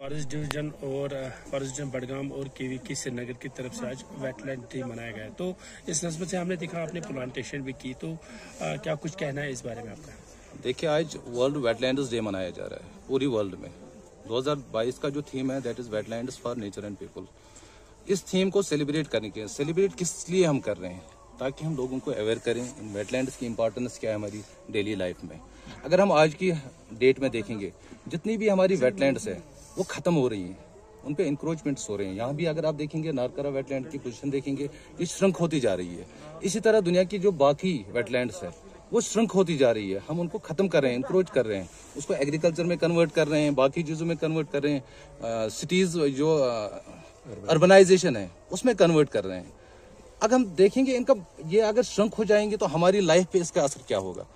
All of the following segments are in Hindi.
फॉरेस्ट डिवीज़न और फॉरेस्ट डिवीज़न बडगाम और केवी की श्रीनगर की तरफ़ से आज वेटलैंड डे मनाया गया तो इस नस्बत से हमने देखा आपने प्लांटेशन भी की तो आ, क्या कुछ कहना है इस बारे में आपका? देखिए आज वर्ल्ड वेटलैंड डे मनाया जा रहा है पूरी वर्ल्ड में। 2022 का जो थीम है that is wetlands for nature and people इस थीम को सेलिब्रेट करने के सेलिब्रेट किस लिए हम कर रहे हैं? ताकि हम लोगों को अवेयर करें इन वेटलैंड्स की इंपॉर्टेंस क्या है हमारी डेली लाइफ में। अगर हम आज की डेट में देखेंगे जितनी भी हमारी वेटलैंड्स है वो खत्म हो रही हैं। उन पे इंक्रोचमेंट्स हो रहे हैं। यहाँ भी अगर आप देखेंगे नारकरा वेटलैंड की पोजीशन देखेंगे, ये श्रंक होती जा रही है। इसी तरह दुनिया की जो बाकी वेटलैंड्स है, वो श्रंक होती जा रही है। हम उनको खत्म कर रहे हैं इंक्रोच कर रहे हैं। उसको एग्रीकल्चर में कन्वर्ट कर रहे हैं, बाकी चीज़ों में कन्वर्ट कर रहे हैं। सिटीज़ जो अर्बनाइजेशन है, उसमें कन्वर्ट कर रहे हैं। अगर हम देखेंगे इनका, ये अगर श्रंक हो जाएँगे तो हमारी लाइफ पे इसका असर क्या होगा?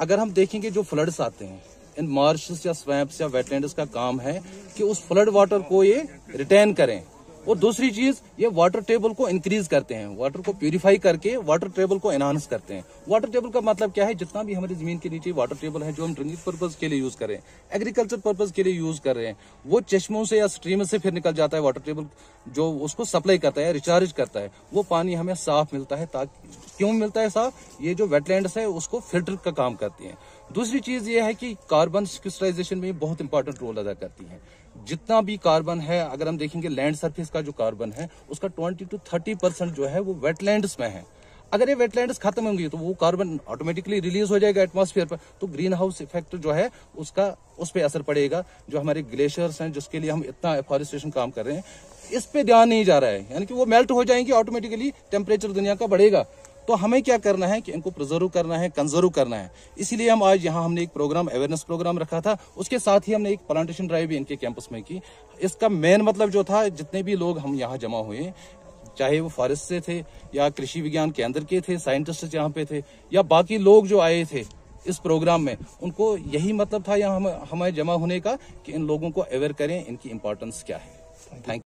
अगर हम देखेंगे जो फ्लड्स आते हैं इन मार्शस या स्वैप्स या वेटलैंड का काम है कि उस फ्लड वाटर को ये रिटेन करें। और दूसरी चीज़, ये वाटर टेबल को इंक्रीज करते हैं। वाटर को प्यूरिफाई करके वाटर टेबल को एनहांस करते हैं। वाटर टेबल का मतलब क्या है? जितना भी हमारी ज़मीन के नीचे वाटर टेबल है, जो हम ड्रिंकिंग पर्पज के लिए यूज़ कर रहे हैं एग्रीकल्चर पर्पज के लिए यूज़ कर रहे हैं, वो चश्मों से या स्ट्रीम से फिर निकल जाता है वाटर टेबल जो उसको सप्लाई करता है रिचार्ज करता है। वो पानी हमें साफ़ मिलता है ताकि, क्यों मिलता है साफ़? ये जो वेटलैंड है, उसको फ़िल्टर का काम करती है। दूसरी चीज़ ये है कि कार्बन सिक्विस्ट्राइजेशन में बहुत इंपॉर्टेंट रोल अदा करती है। जितना भी कार्बन है, अगर हम देखेंगे लैंड सरफेस का जो कार्बन है, उसका 20 टू 30 परसेंट जो है वो वेटलैंड्स में है। अगर ये वेटलैंड्स खत्म होंगी तो वो कार्बन ऑटोमेटिकली रिलीज़ हो जाएगा एटमॉस्फेयर पर। तो ग्रीन हाउस इफ़ेक्ट जो है, उसका, उस पर असर पड़ेगा, जो हमारे ग्लेशियर्स हैं, जिसके लिए हम इतना एफॉरेस्टेशन काम कर रहे हैं। इस पे ध्यान नहीं जा रहा है। यानी कि वो मेल्ट हो जाएँगे ऑटोमेटिकली टेम्परेचर दुनिया का बढ़ेगा। तो हमें क्या करना है कि इनको प्रिजर्व करना है कंजर्व करना है। इसीलिए हम आज यहाँ हमने एक प्रोग्राम अवेयरनेस प्रोग्राम रखा था। उसके साथ ही हमने एक प्लांटेशन ड्राइव भी इनके कैंपस में की। इसका मेन मतलब जो था जितने भी लोग हम यहाँ जमा हुए चाहे वो फॉरेस्ट से थे या कृषि विज्ञान केंद्र के थे साइंटिस्ट यहाँ पे थे या बाकी लोग जो आए थे इस प्रोग्राम में उनको यही मतलब था यहाँ हम, हमें जमा होने का कि इन लोगों को अवेयर करें इनकी इम्पोर्टेंस क्या है। थैंक